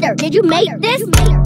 wonder, did you make this?